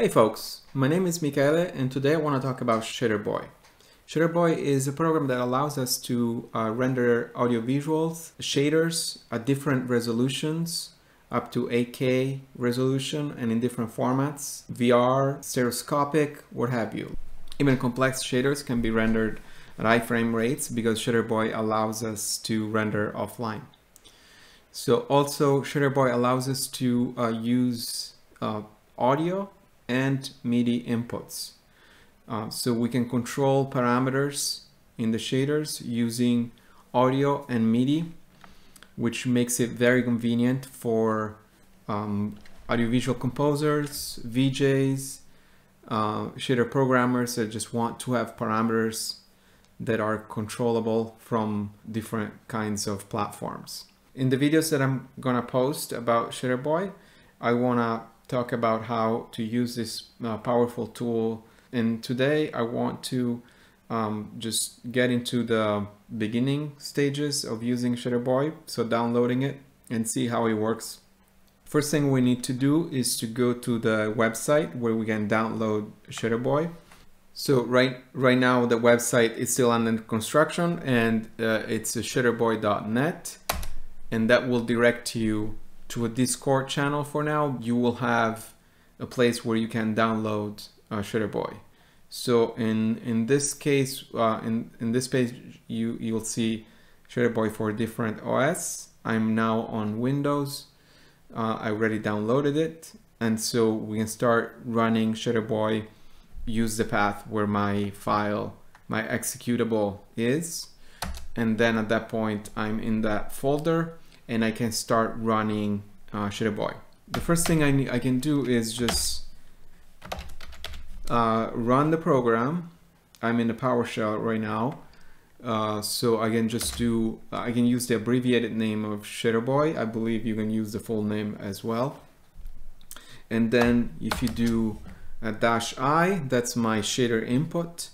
Hey folks, my name is Michele and today I want to talk about ShaderBoi. ShaderBoi is a program that allows us to uh, render audio visuals, shaders at different resolutions, up to 8K resolution and in different formats, VR, stereoscopic, what have you. Even complex shaders can be rendered at high frame rates because ShaderBoi allows us to render offline. So also ShaderBoi allows us to uh, use uh, audio and MIDI inputs. Uh, so we can control parameters in the shaders using audio and MIDI, which makes it very convenient for um, audiovisual composers, VJs, uh, shader programmers that just want to have parameters that are controllable from different kinds of platforms. In the videos that I'm gonna post about ShaderBoi, I wanna talk about how to use this uh, powerful tool. And today I want to um, just get into the beginning stages of using ShaderBoi. So downloading it and see how it works. First thing we need to do is to go to the website where we can download ShaderBoi. So right right now the website is still under construction and uh, it's shaderboi.net and that will direct you to a Discord channel for now, you will have a place where you can download uh, ShaderBoi. So in in this case, uh, in in this page, you you'll see ShaderBoi for different OS. I'm now on Windows. Uh, I already downloaded it, and so we can start running ShaderBoi. Use the path where my file, my executable is, and then at that point, I'm in that folder and I can start running uh, ShaderBoi. The first thing I, I can do is just uh, run the program. I'm in the PowerShell right now. Uh, so I can just do, I can use the abbreviated name of ShaderBoi. I believe you can use the full name as well. And then if you do a dash I, that's my shader input.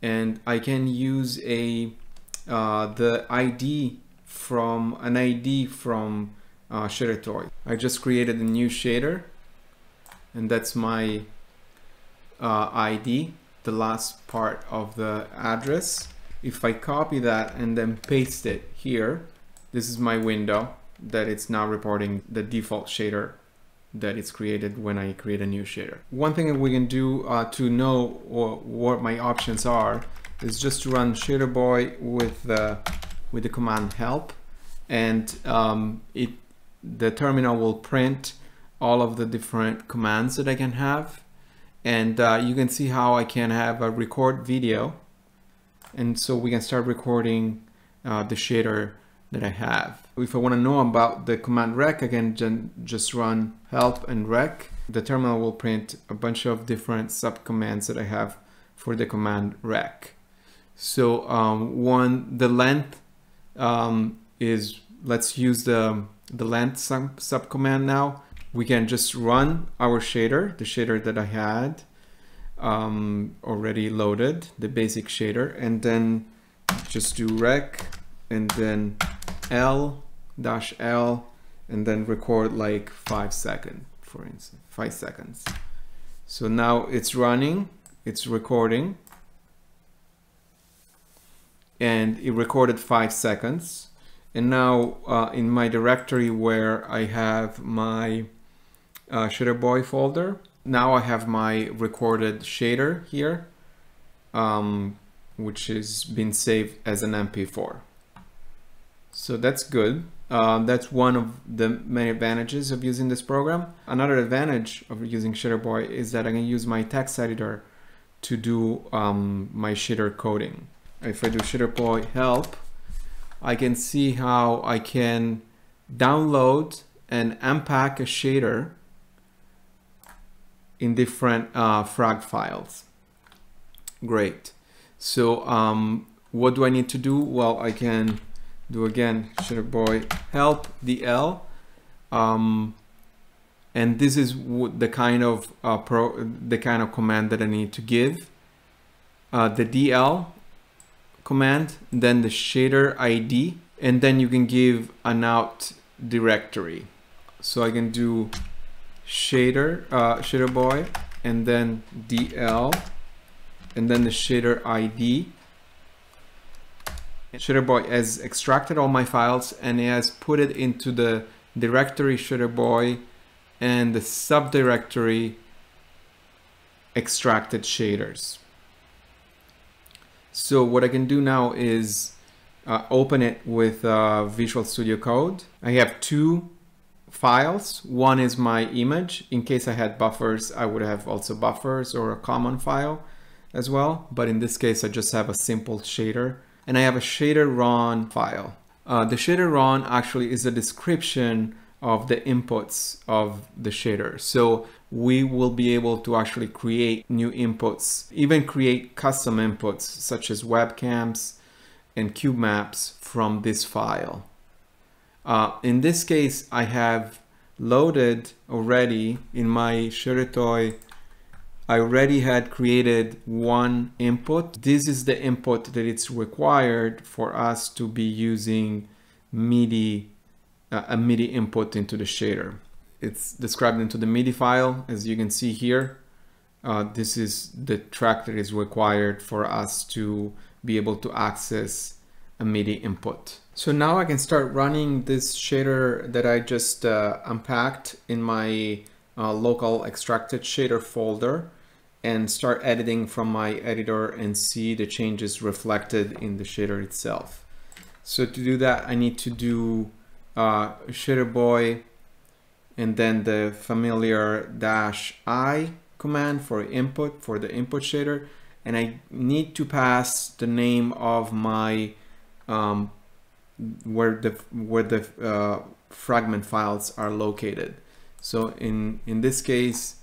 And I can use a uh, the ID from an ID from uh, Shadertoy. I just created a new shader and that's my uh, ID, the last part of the address. If I copy that and then paste it here, this is my window that it's now reporting the default shader that it's created when I create a new shader. One thing that we can do uh, to know what my options are is just to run ShaderBoi with the with the command help and um, it the terminal will print all of the different commands that I can have and uh, you can see how I can have a record video and so we can start recording uh, the shader that I have. If I want to know about the command rec, I can just run help and rec. The terminal will print a bunch of different subcommands that I have for the command rec. So um, one, the length um, is, let's use the, the length sub, subcommand now. We can just run our shader, the shader that I had um, already loaded, the basic shader, and then just do rec and then L dash L and then record like five seconds, for instance, five seconds. So now it's running, it's recording and it recorded five seconds. And now uh, in my directory where I have my uh, ShaderBoi folder, now I have my recorded shader here, um, which has been saved as an MP4. So that's good. Uh, that's one of the many advantages of using this program. Another advantage of using ShaderBoi is that I can use my text editor to do um, my shader coding if I do ShaderBoi help, I can see how I can download and unpack a shader in different uh, frag files. Great. So um, what do I need to do? Well, I can do again ShaderBoi help DL. Um, and this is the kind of uh, pro the kind of command that I need to give. Uh, the DL command, then the shader ID, and then you can give an out directory. So I can do shader, uh, ShaderBoi, and then DL and then the shader ID. ShaderBoi has extracted all my files and it has put it into the directory ShaderBoi and the subdirectory extracted shaders. So what I can do now is uh, open it with uh, Visual Studio Code. I have two files. One is my image. In case I had buffers, I would have also buffers or a common file as well. But in this case, I just have a simple shader and I have a shader run file. Uh, the shader run actually is a description of the inputs of the shader. So we will be able to actually create new inputs, even create custom inputs such as webcams and cube maps from this file. Uh, in this case, I have loaded already in my ShaderToy I already had created one input. This is the input that it's required for us to be using MIDI, uh, a MIDI input into the shader. It's described into the MIDI file, as you can see here. Uh, this is the track that is required for us to be able to access a MIDI input. So now I can start running this shader that I just uh, unpacked in my uh, local extracted shader folder and start editing from my editor and see the changes reflected in the shader itself. So to do that, I need to do uh, ShaderBoi and then the familiar dash i command for input for the input shader. And I need to pass the name of my um, where the where the uh, fragment files are located. So in in this case,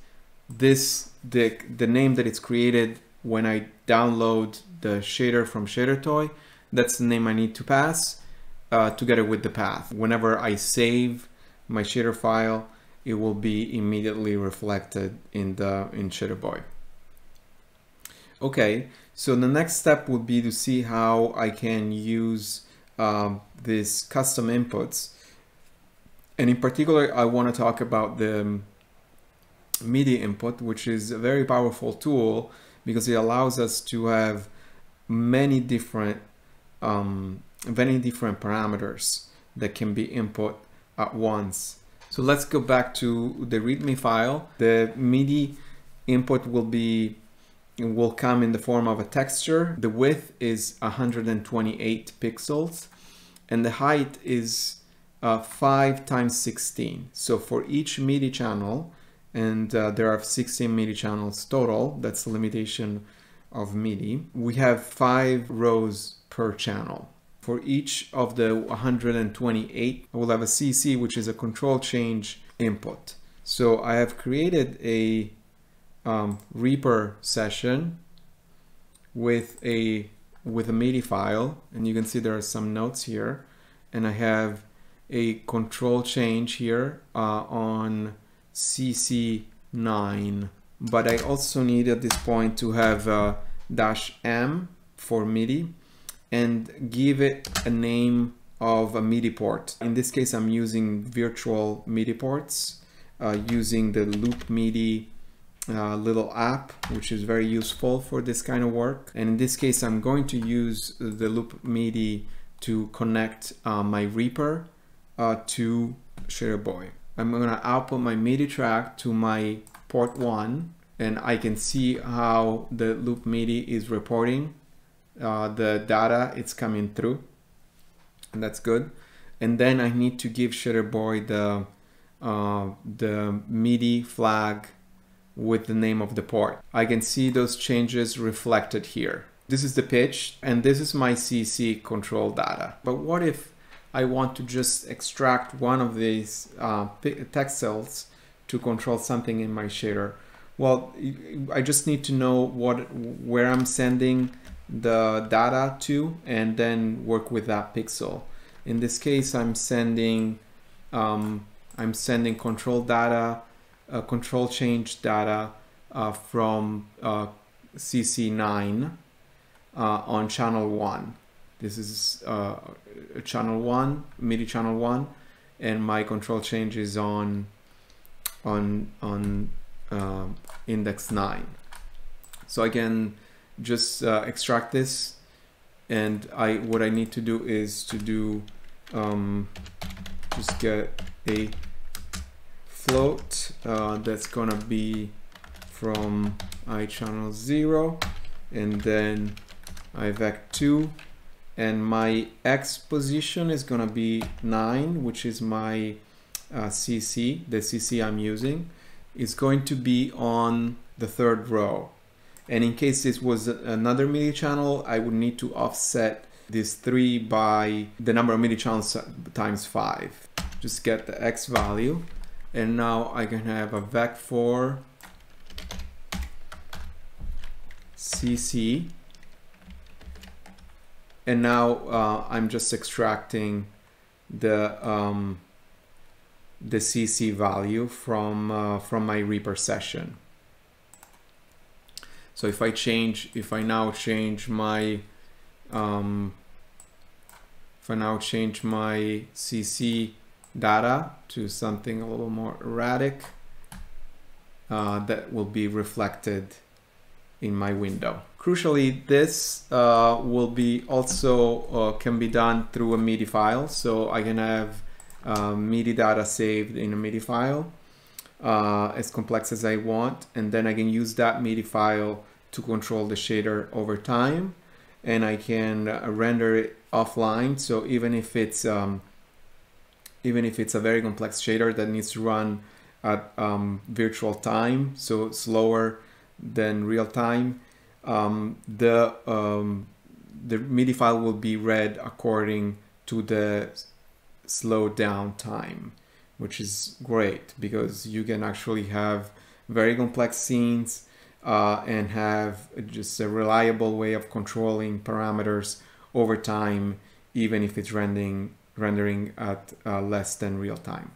this the the name that it's created when I download the shader from ShaderToy. That's the name I need to pass uh, together with the path. Whenever I save my shader file, it will be immediately reflected in the in ShaderBoi. Okay, so the next step would be to see how I can use um, these custom inputs. And in particular, I want to talk about the MIDI input, which is a very powerful tool because it allows us to have many different um, many different parameters that can be input at once. So let's go back to the README file. The MIDI input will be will come in the form of a texture. The width is 128 pixels and the height is uh, 5 times 16. So for each MIDI channel, and uh, there are 16 MIDI channels total. That's the limitation of MIDI. We have five rows per channel. For each of the 128, I will have a CC, which is a control change input. So I have created a um, Reaper session with a with a MIDI file, and you can see there are some notes here, and I have a control change here uh, on CC9 but I also need at this point to have a dash M for MIDI and give it a name of a MIDI port. In this case, I'm using virtual MIDI ports uh, using the loopMIDI uh, little app, which is very useful for this kind of work. And in this case, I'm going to use the loopMIDI to connect uh, my Reaper uh, to ShaderBoi. I'm going to output my MIDI track to my port 1 and I can see how the loopMIDI is reporting uh, the data it's coming through and that's good and then I need to give ShaderBoi the uh, the MIDI flag with the name of the port. I can see those changes reflected here. This is the pitch and this is my CC control data. But what if I want to just extract one of these uh, texels to control something in my shader. Well, I just need to know what where I'm sending the data to and then work with that pixel. In this case, I'm sending um, I'm sending control data, uh, control change data uh, from uh, CC9 uh, on channel 1. This is uh, channel one, MIDI channel one, and my control change is on on on um, index 9. So I can just uh, extract this and I what I need to do is to do um, just get a float uh, that's gonna be from i channel 0 and then ivec2 and my x position is gonna be 9 which is my uh, CC, the CC I'm using, is going to be on the third row. And in case this was another MIDI channel, I would need to offset this 3 by the number of MIDI channels times 5. Just get the X value. And now I can have a VEC4 CC. And now uh, I'm just extracting the um, the CC value from uh, from my Reaper session. So if I change, if I now change my, um, if I now change my CC data to something a little more erratic, uh, that will be reflected in my window. Crucially, this uh, will be also uh, can be done through a MIDI file. So I can have MIDI data saved in a MIDI file uh, as complex as I want. And then I can use that MIDI file to control the shader over time. And I can uh, render it offline. So even if it's um, even if it's a very complex shader that needs to run at um, virtual time so slower than real time um, the um, the MIDI file will be read according to the slow down time which is great because you can actually have very complex scenes uh, and have just a reliable way of controlling parameters over time, even if it's rendering, rendering at uh, less than real time.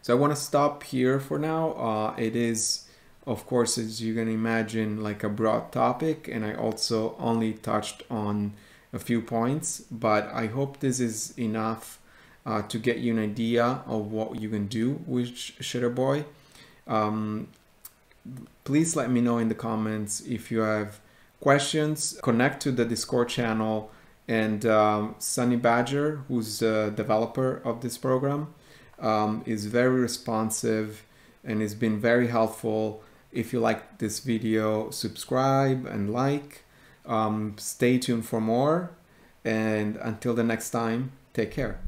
So I want to stop here for now. Uh, it is, of course, as you can imagine, like a broad topic, and I also only touched on a few points, but I hope this is enough uh, to get you an idea of what you can do with ShaderBoi. Um, please let me know in the comments if you have questions. Connect to the Discord channel and um, SunnyBadgr, who's the developer of this program, um, is very responsive and has been very helpful. If you like this video, subscribe and like. Um, stay tuned for more. And until the next time, take care.